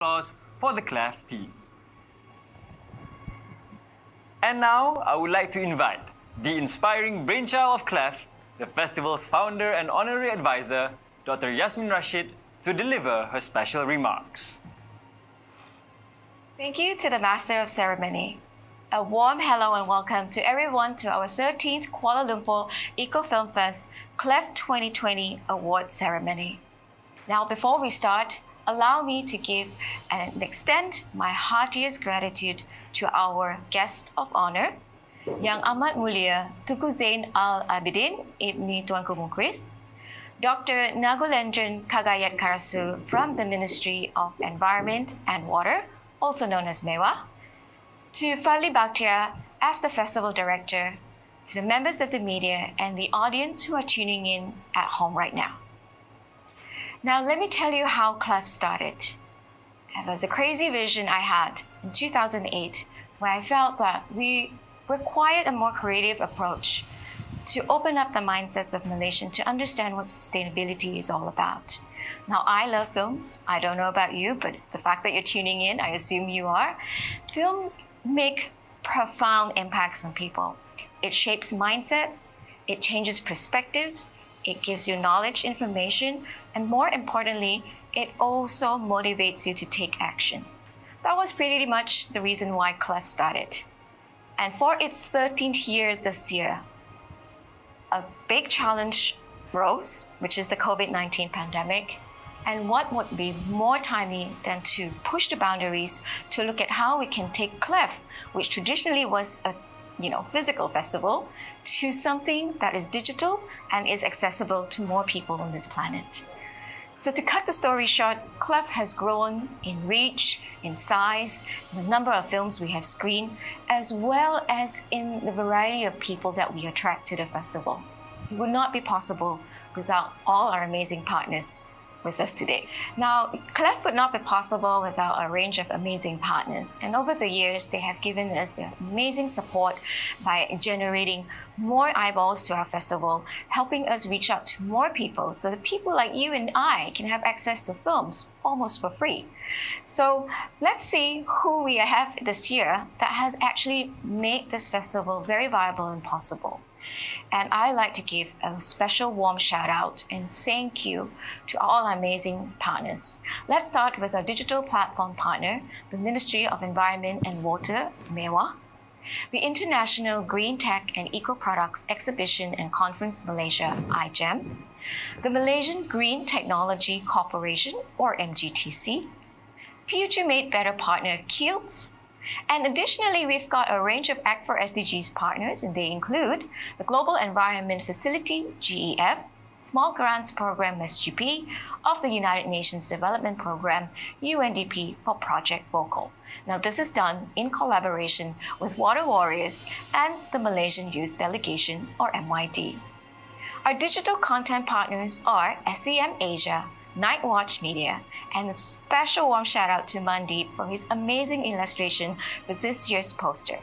applause for the KLEFF team. And now, I would like to invite the inspiring brainchild of KLEFF, the festival's founder and honorary advisor, Dr. Yasmin Rasyid, to deliver her special remarks. Thank you to the Master of Ceremony. A warm hello and welcome to everyone to our 13th Kuala Lumpur Eco Film Fest KLEFF 2020 Award Ceremony. Now, before we start, allow me to give and extend my heartiest gratitude to our guest of honor, Yang Amat Mulia Tunku Zain Al Abidin Ibni Tuanku Muhriz, Dr. Nagulendran Kangayatkarasu from the Ministry of Environment and Water, also known as MEWA, to Fali Bhatia as the festival director, to the members of the media and the audience who are tuning in at home right now. Now, let me tell you how KLEFF started. It was a crazy vision I had in 2008 where I felt that we required a more creative approach to open up the mindsets of Malaysians to understand what sustainability is all about. Now, I love films. I don't know about you, but the fact that you're tuning in, I assume you are. Films make profound impacts on people. It shapes mindsets, it changes perspectives, it gives you knowledge, information, and more importantly, it also motivates you to take action. That was pretty much the reason why KLEFF started. And for its 13th year this year, a big challenge rose, which is the COVID 19 pandemic. And what would be more timely than to push the boundaries to look at how we can take KLEFF, which traditionally was a you know, physical festival, to something that is digital and is accessible to more people on this planet. So to cut the story short, KLEFF has grown in reach, in size, in the number of films we have screened, as well as in the variety of people that we attract to the festival. It would not be possible without all our amazing partners with us today. Now, KLEFF would not be possible without a range of amazing partners. And over the years, they have given us their amazing support by generating more eyeballs to our festival, helping us reach out to more people so that people like you and I can have access to films almost for free. So let's see who we have this year that has actually made this festival very viable and possible. And I'd like to give a special warm shout out and thank you to all our amazing partners. Let's start with our digital platform partner, the Ministry of Environment and Water, MEWA, the International Green Tech and Eco Products Exhibition and Conference Malaysia, IGEM, the Malaysian Green Technology Corporation, or MGTC, Future Made Better partner, Kiehl's, and additionally, we've got a range of Act for SDGs partners, and they include the Global Environment Facility, GEF, Small Grants Program, SGP, of the United Nations Development Program, UNDP, for Project Vocal. Now, this is done in collaboration with Water Warriors and the Malaysian Youth Delegation, or MYD. Our digital content partners are SEM Asia, Night Watch Media, and a special warm shout out to Mandeep for his amazing illustration for this year's poster.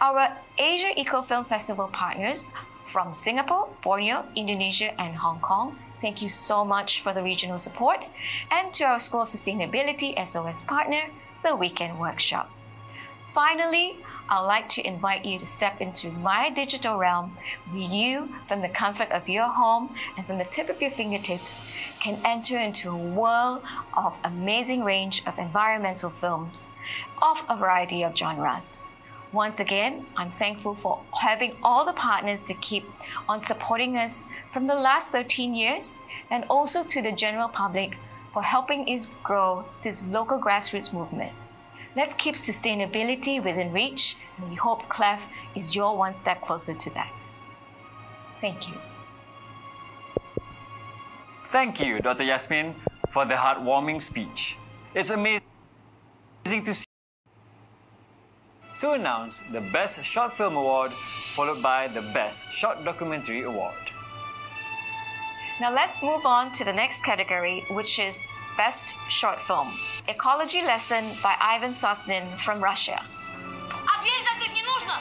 Our Asia Eco Film Festival partners from Singapore, Borneo, Indonesia, and Hong Kong, thank you so much for the regional support. And to our School of Sustainability SOS partner, the Weekend Workshop. Finally, I'd like to invite you to step into my digital realm where you, from the comfort of your home and from the tip of your fingertips, can enter into a world of amazing range of environmental films of a variety of genres. Once again, I'm thankful for having all the partners to keep on supporting us from the last 13 years and also to the general public for helping us grow this local grassroots movement. Let's keep sustainability within reach, and we hope KLEFF is your one step closer to that. Thank you. Thank you, Dr. Yasmin, for the heartwarming speech. It's amazing to see to announce the Best Short Film Award, followed by the Best Short Documentary Award. Now let's move on to the next category, which is Best Short Film. Ecology Lesson by Ivan Sosnin from Russia. А дверь закрыть не нужно?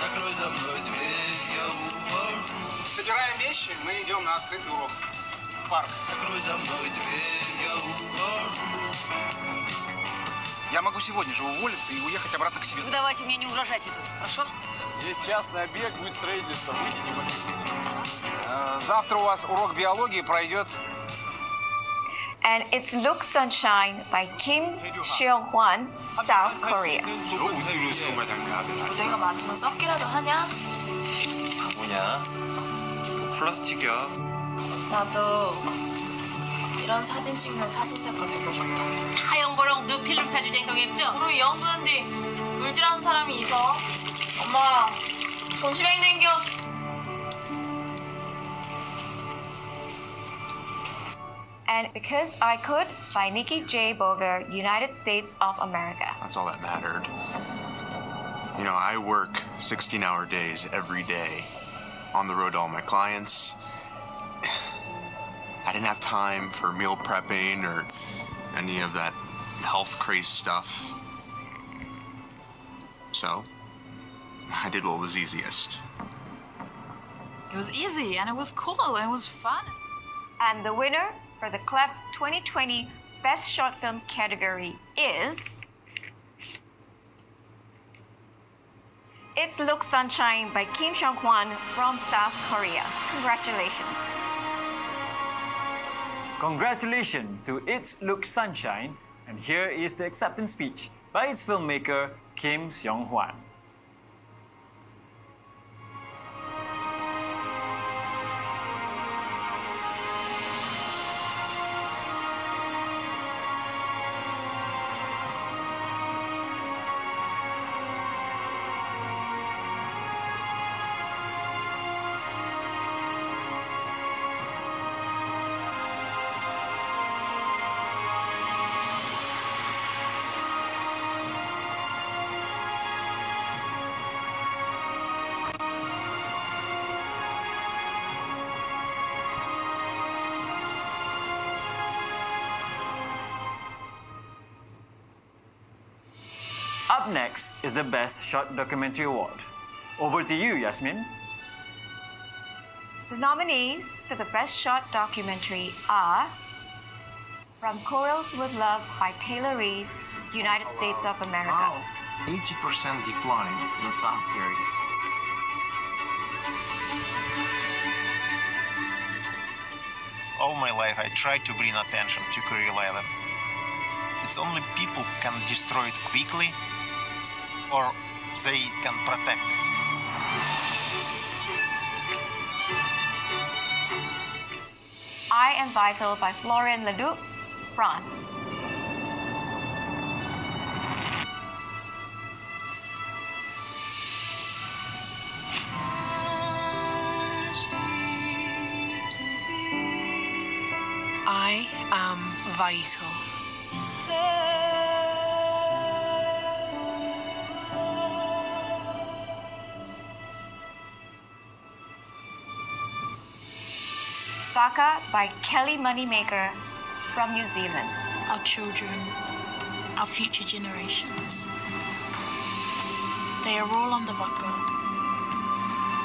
Закрой за мной дверь, я ухожу. Собираем вещи, мы идем на открытый урок в парк. Закрой за мной дверь, я ухожу. Я могу сегодня же уволиться и уехать обратно к себе. Вы давайте мне не угрожайте тут, хорошо? Есть частный объект, будет строительство. Выйди, не могу. Э, Завтра у вас урок биологии пройдет And it's Look Sunshine by Kim Seong Hwan, South Korea. 저 우주로 생활 당하더라. 내가 맞으면 썩기라도 하냐? 뭐냐? 플라스틱이야. 나도 이런 사진 찍는 사진작가 되고 싶다. 하영보령 너 필름 사주된 경했죠? 우리 영구한데 물질하는 사람이 있어. 엄마, 점심행 냉겨. And Because I Could by Nikki J. Boger, United States of America. That's all that mattered. You know, I work 16 hour days every day on the road to all my clients. I didn't have time for meal prepping or any of that health craze stuff. So, I did what was easiest. It was easy and it was cool and it was fun. And the winner for the KLEFF 2020 Best Short Film category is. It's Look Sunshine by Kim Seong Hwan from South Korea. Congratulations. Congratulations to It's Look Sunshine, and here is the acceptance speech by its filmmaker Kim Seong Hwan. Up next is the Best Short Documentary Award. Over to you, Yasmin. The nominees for the Best Short Documentary are From Corals with Love by Taylor Reese, United States of America. 80% decline in some areas. All my life I tried to bring attention to Kuril Island. It's only people can destroy it quickly or they can protect. I Am Vital by Florian Leduc, France. I am vital. Baka by Kelly Moneymaker from New Zealand. Our children, our future generations. They are all on the Vaka,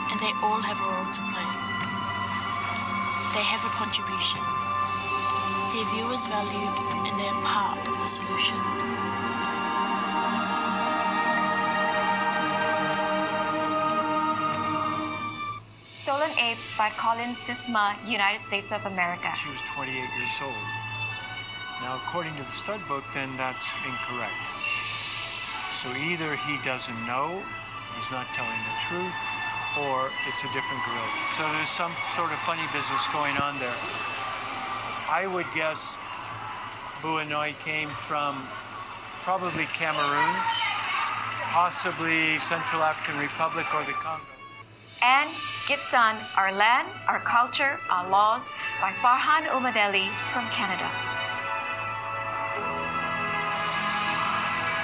and they all have a role to play. They have a contribution. Their view is valued, and they are part of the solution. Apes by Colin Sisma, United States of America. She was 28 years old. Now, according to the stud book, then that's incorrect. So either he doesn't know, he's not telling the truth, or it's a different gorilla. So there's some sort of funny business going on there. I would guess Buanoi came from probably Cameroon, possibly Central African Republic or the Congo. And Gitxsan, Our Land, Our Culture, Our Laws by Farhan Umadeli from Canada.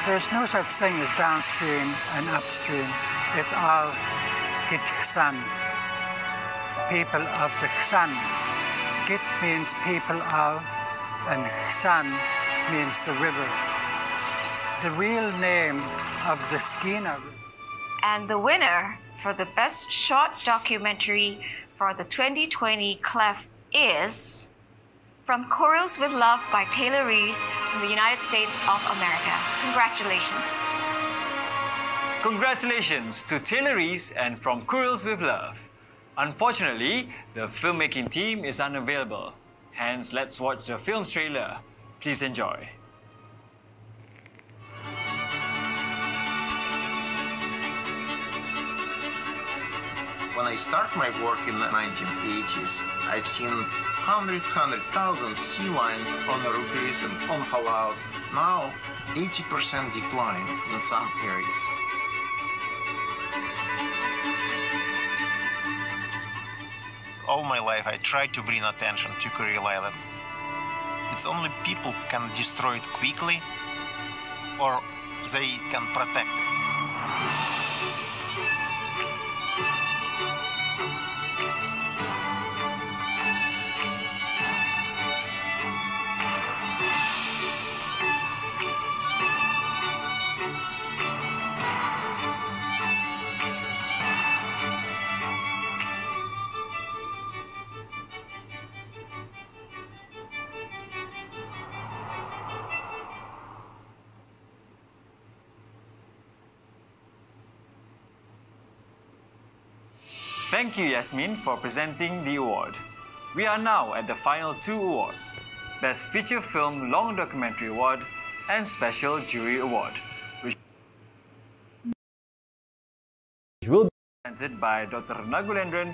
There's no such thing as downstream and upstream. It's all Gitxsan, people of the Xan. Git means people of, and Xan means the river. The real name of the Skeena And the winner for the Best Short Documentary for the 2020 KLEFF is From Corals with Love by Taylor Reese from the United States of America. Congratulations. Congratulations to Taylor Reese and From Corals with Love. Unfortunately, the filmmaking team is unavailable. Hence, let's watch the film's trailer. Please enjoy. When I start my work in the 1980s, I've seen 100, 100,000 sea lions on the rookeries and on haulouts. Now, 80% decline in some areas. All my life, I tried to bring attention to Kuril Island. It's only people can destroy it quickly, or they can protect Thank you, Yasmin, for presenting the award. We are now at the final two awards Best Feature Film Long Documentary Award and Special Jury Award, which will be presented by Dr. Nagulendran